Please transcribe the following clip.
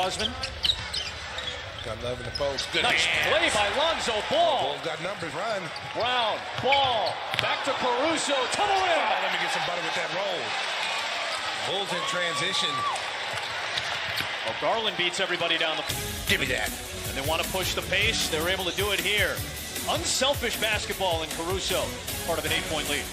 Osman. Got love in the post. Good Nice hands. play by Lonzo Ball. Ball got numbers. Run. Brown, Ball, back to Caruso, to the rim. Oh, let me get some butter with that roll. Bulls in transition. Well, Garland beats everybody down the Give me that. and they want to push the pace. They're able to do it here. Unselfish basketball in Caruso, part of an eight-point lead.